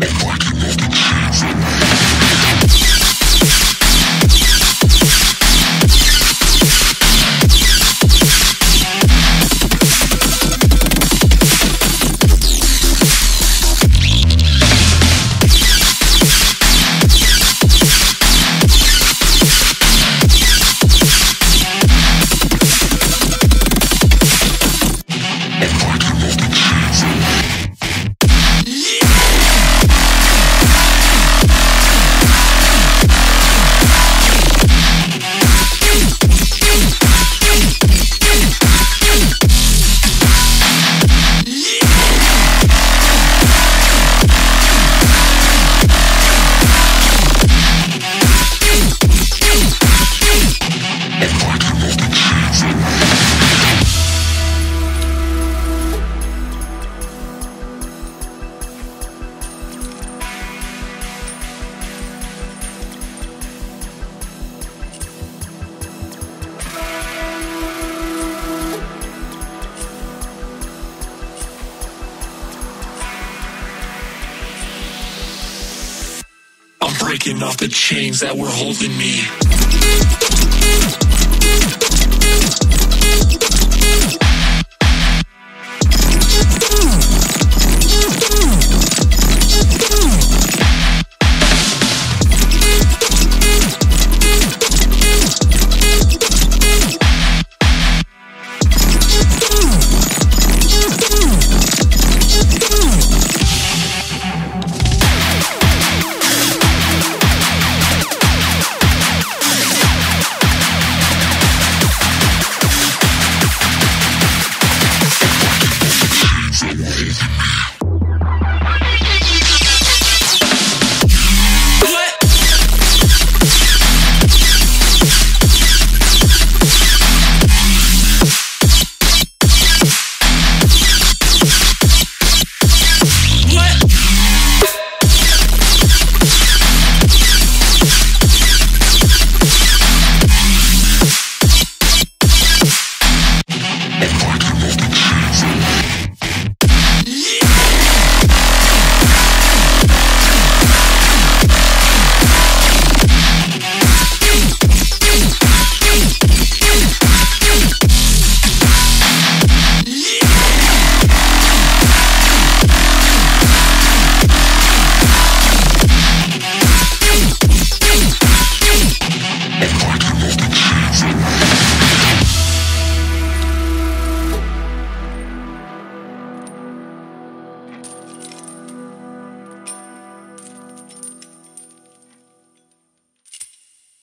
Bitcoin. I'm breaking off the chains that were holding me.